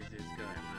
craziest guy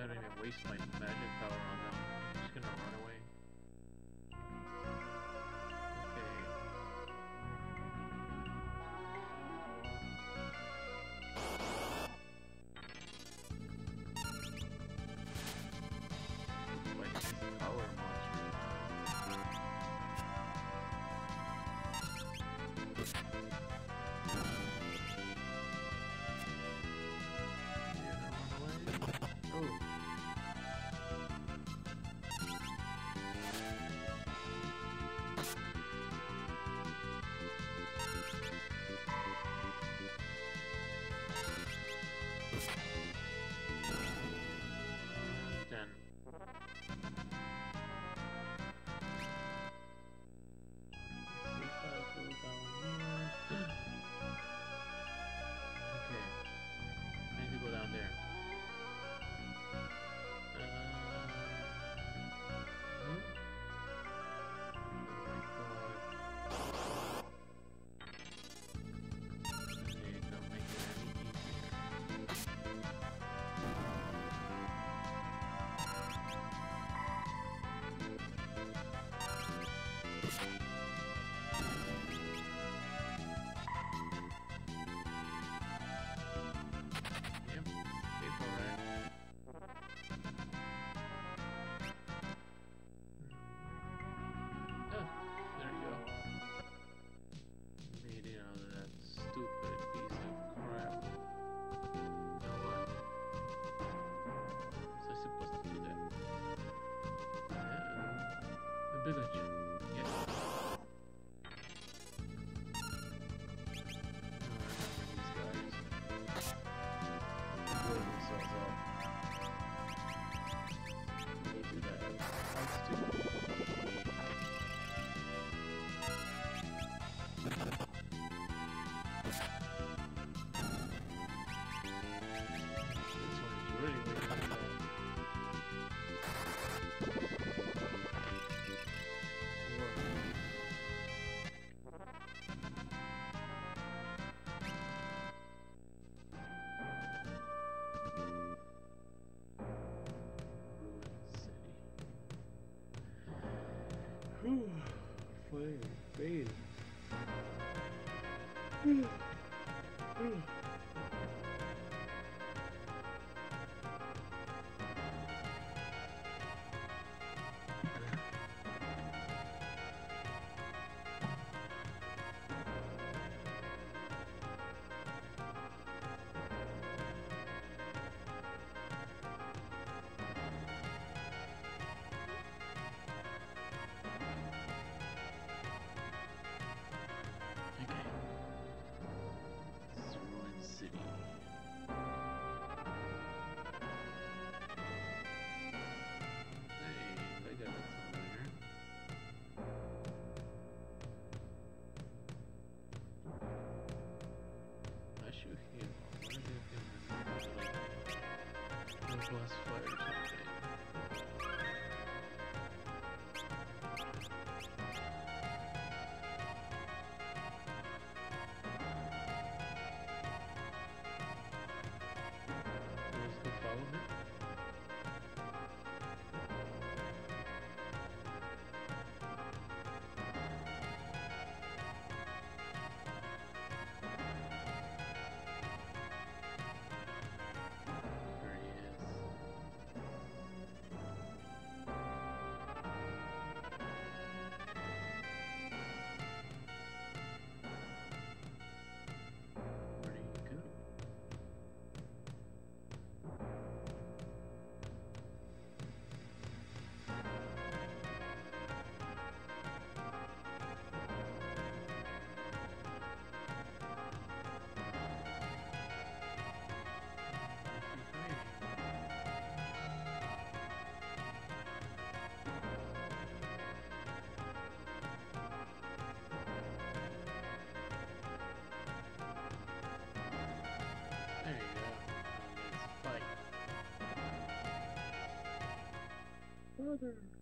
I don't even waste my magic power on Flame, fade. plus Brother.